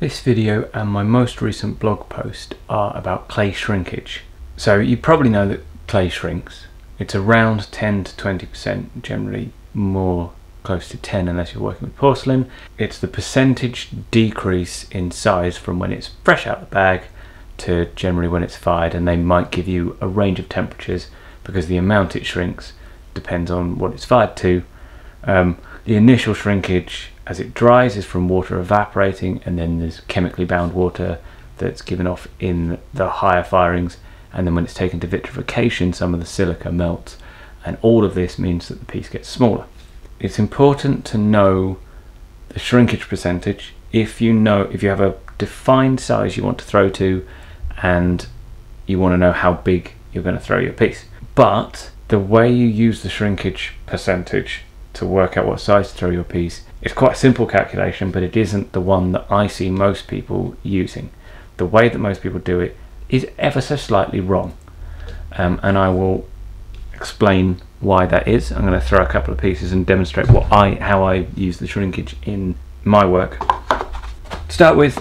This video and my most recent blog post are about clay shrinkage. So you probably know that clay shrinks. It's around 10 to 20%, generally more close to 10 unless you're working with porcelain. It's the percentage decrease in size from when it's fresh out of the bag to generally when it's fired and they might give you a range of temperatures because the amount it shrinks depends on what it's fired to. Um, the initial shrinkage as it dries is from water evaporating and then there's chemically bound water that's given off in the higher firings and then when it's taken to vitrification some of the silica melts and all of this means that the piece gets smaller. It's important to know the shrinkage percentage if you know if you have a defined size you want to throw to and you want to know how big you're going to throw your piece. But the way you use the shrinkage percentage to work out what size to throw your piece it's quite a simple calculation, but it isn't the one that I see most people using. The way that most people do it is ever so slightly wrong. Um, and I will explain why that is. I'm going to throw a couple of pieces and demonstrate what I how I use the shrinkage in my work. To start with,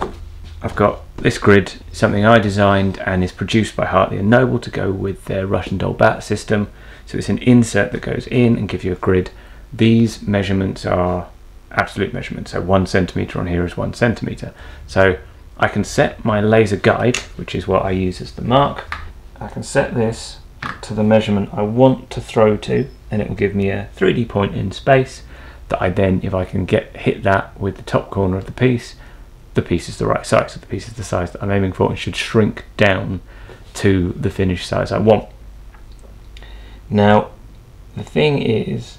I've got this grid, something I designed and is produced by Hartley and Noble to go with their Russian doll bat system. So it's an insert that goes in and gives you a grid. These measurements are absolute measurements, So one centimeter on here is one centimeter. So I can set my laser guide, which is what I use as the mark. I can set this to the measurement I want to throw to, and it will give me a 3D point in space that I then, if I can get hit that with the top corner of the piece, the piece is the right size. So the piece is the size that I'm aiming for and should shrink down to the finished size I want. Now, the thing is,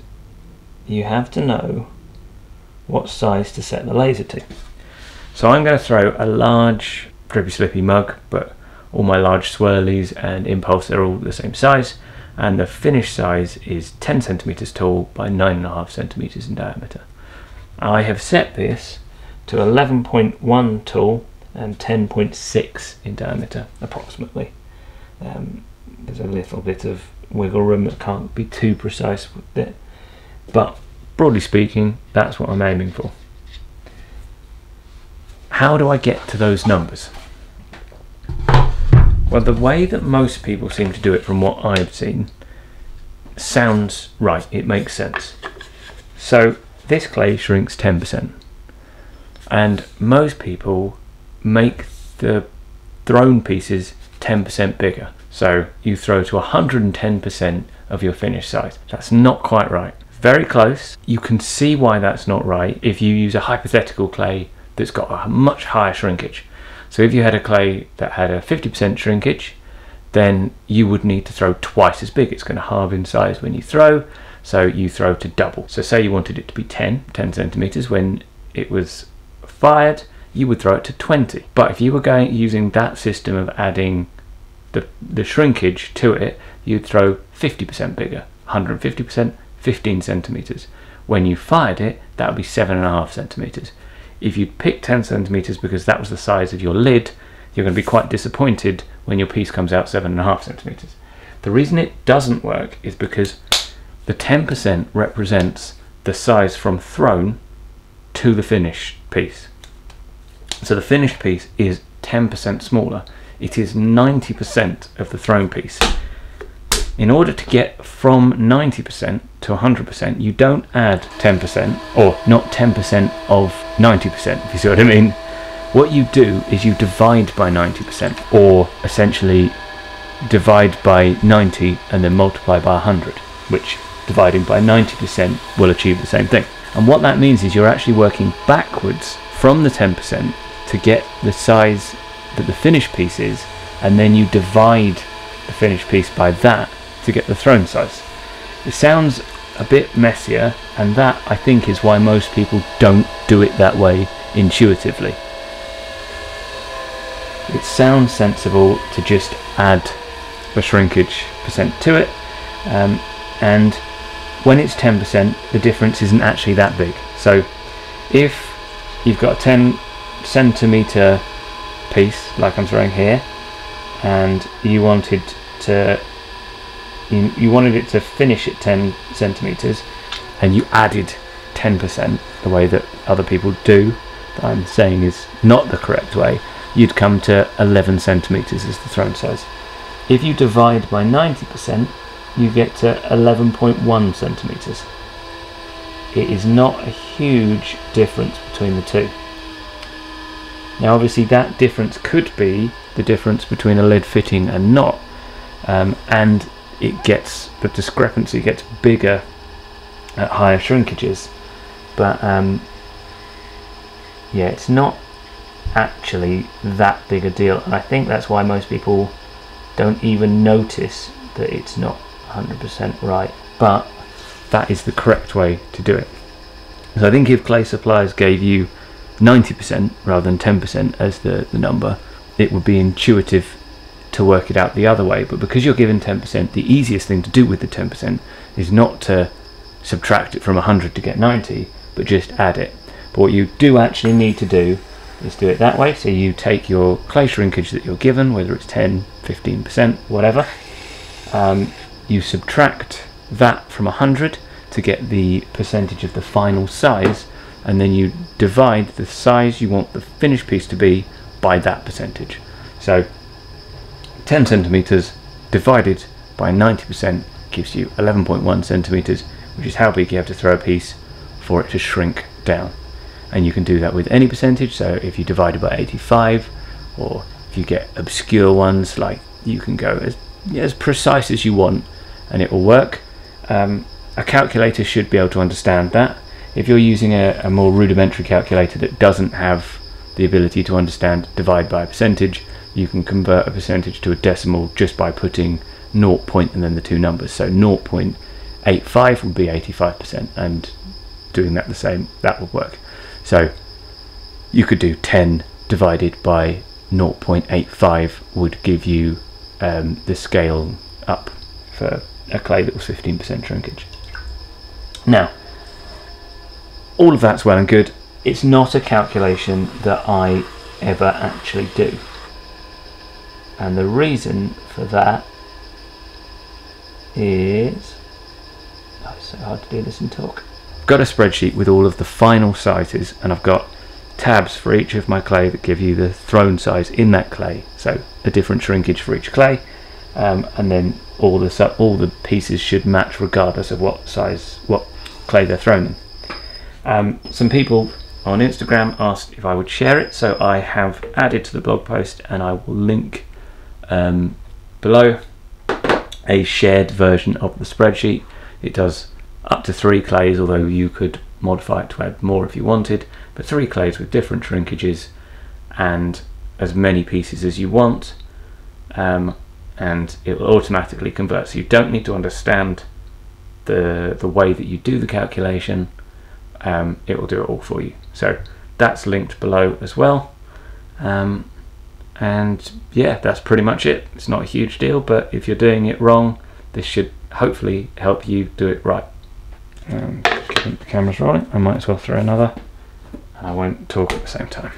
you have to know what size to set the laser to. So I'm going to throw a large drippy slippy mug, but all my large swirlies and impulse are all the same size, and the finished size is 10 centimeters tall by 9.5 centimeters in diameter. I have set this to 11.1 tall and 10.6 in diameter, approximately. Um, there's a little bit of wiggle room that can't be too precise with it, but broadly speaking, that's what I'm aiming for. How do I get to those numbers? Well, the way that most people seem to do it from what I've seen sounds right, it makes sense. So this clay shrinks 10%, and most people make the thrown pieces 10% bigger. So you throw to 110% of your finished size. That's not quite right very close. You can see why that's not right if you use a hypothetical clay that's got a much higher shrinkage. So if you had a clay that had a 50% shrinkage, then you would need to throw twice as big. It's going to halve in size when you throw, so you throw to double. So say you wanted it to be 10, 10 centimeters when it was fired, you would throw it to 20. But if you were going using that system of adding the, the shrinkage to it, you'd throw 50% bigger, 150%, 15 centimeters. When you fired it, that would be seven and a half centimeters. If you'd picked 10 centimeters because that was the size of your lid, you're going to be quite disappointed when your piece comes out seven and a half centimeters. The reason it doesn't work is because the 10% represents the size from thrown to the finished piece. So the finished piece is 10% smaller. It is 90% of the thrown piece in order to get from 90% to 100%, you don't add 10%, or not 10% of 90%, if you see what I mean. What you do is you divide by 90%, or essentially divide by 90 and then multiply by 100, which dividing by 90% will achieve the same thing. And what that means is you're actually working backwards from the 10% to get the size that the finished piece is, and then you divide the finished piece by that to get the thrown size. It sounds a bit messier, and that I think is why most people don't do it that way intuitively. It sounds sensible to just add a shrinkage percent to it, um, and when it's 10%, the difference isn't actually that big. So if you've got a 10 centimeter piece, like I'm throwing here, and you wanted to you, you wanted it to finish at 10 centimeters and you added 10% the way that other people do I'm saying is not the correct way, you'd come to 11 centimeters as the thrown size. If you divide by 90%, you get to 11.1 centimeters. It is not a huge difference between the two. Now, obviously, that difference could be the difference between a lead fitting and not, um, and it gets the discrepancy gets bigger at higher shrinkages. But um, yeah, it's not actually that big a deal, and I think that's why most people don't even notice that it's not 100% right. But that is the correct way to do it. So I think if clay suppliers gave you 90% rather than 10% as the, the number, it would be intuitive to work it out the other way. But because you're given 10%, the easiest thing to do with the 10% is not to subtract it from 100 to get 90, but just add it. But what you do actually need to do is do it that way. So you take your clay shrinkage that you're given, whether it's 10, 15%, whatever, um, you subtract that from 100 to get the percentage of the final size, and then you divide the size you want the finished piece to be by that percentage. So 10 centimeters divided by 90% gives you 11.1 centimeters, which is how big you have to throw a piece for it to shrink down. And you can do that with any percentage, so if you divide it by 85, or if you get obscure ones, like you can go as, as precise as you want and it will work. Um, a calculator should be able to understand that. If you're using a, a more rudimentary calculator that doesn't have the ability to understand divide by a percentage, you can convert a percentage to a decimal just by putting 0 point and then the two numbers. So 0.85 would be 85%, and doing that the same, that would work. So you could do 10 divided by 0.85 would give you um, the scale up for a clay that was 15% shrinkage. Now, all of that's well and good. It's not a calculation that I ever actually do. And the reason for that is. Oh, it's so hard to do this and talk. I've got a spreadsheet with all of the final sizes, and I've got tabs for each of my clay that give you the thrown size in that clay. So a different shrinkage for each clay, um, and then all the all the pieces should match regardless of what size, what clay they're thrown in. Um, some people on Instagram asked if I would share it, so I have added to the blog post, and I will link um, below a shared version of the spreadsheet. It does up to three clays, although you could modify it to add more if you wanted, but three clays with different shrinkages and as many pieces as you want. Um, and it will automatically convert. So you don't need to understand the the way that you do the calculation. Um, it will do it all for you. So that's linked below as well. Um, and yeah, that's pretty much it. It's not a huge deal, but if you're doing it wrong, this should hopefully help you do it right. Um, the camera's rolling. I might as well throw another, I won't talk at the same time.